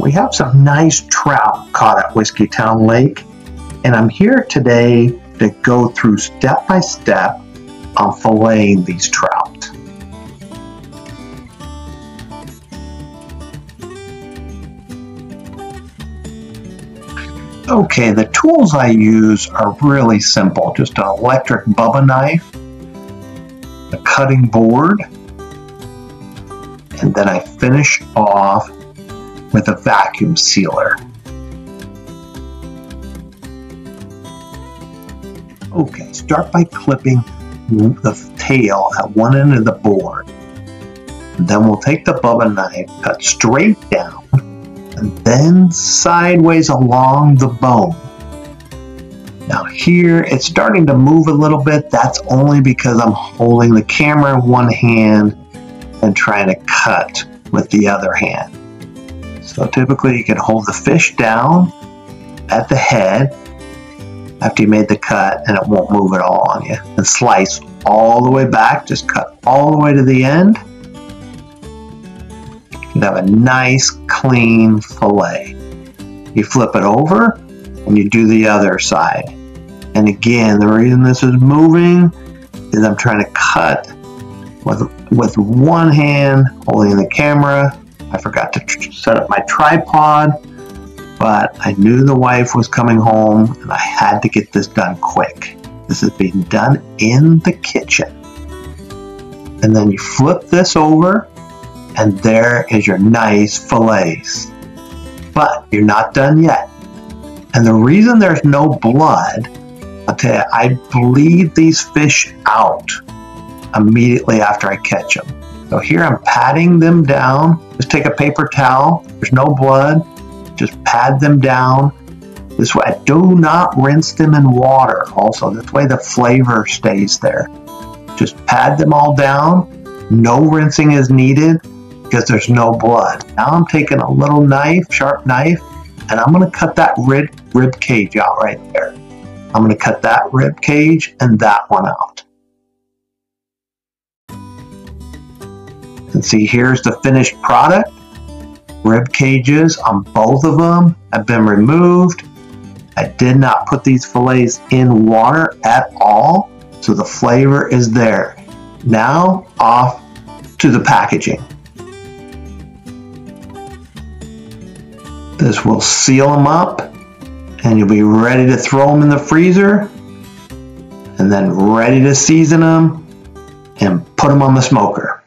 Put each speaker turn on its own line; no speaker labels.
we have some nice trout caught at Whiskeytown Lake, and I'm here today to go through step by step on filleting these trout. Okay, the tools I use are really simple. Just an electric bubba knife, a cutting board, and then I finish off with a vacuum sealer. Okay, start by clipping the tail at one end of the board. Then we'll take the bubba knife, cut straight down, and then sideways along the bone. Now here, it's starting to move a little bit. That's only because I'm holding the camera in one hand and trying to cut with the other hand. So typically you can hold the fish down at the head after you made the cut and it won't move at all on you. And slice all the way back, just cut all the way to the end. You have a nice clean fillet. You flip it over and you do the other side. And again, the reason this is moving is I'm trying to cut with, with one hand holding the camera I forgot to set up my tripod, but I knew the wife was coming home and I had to get this done quick. This is being done in the kitchen. And then you flip this over and there is your nice fillets. But you're not done yet. And the reason there's no blood, I'll tell you, I bleed these fish out immediately after I catch them. So here I'm patting them down. Just take a paper towel. There's no blood. Just pad them down. This way, I do not rinse them in water. Also, this way the flavor stays there. Just pad them all down. No rinsing is needed because there's no blood. Now I'm taking a little knife, sharp knife, and I'm going to cut that rib, rib cage out right there. I'm going to cut that rib cage and that one out. And see, here's the finished product. Rib cages on both of them have been removed. I did not put these fillets in water at all, so the flavor is there. Now off to the packaging. This will seal them up and you'll be ready to throw them in the freezer and then ready to season them and put them on the smoker.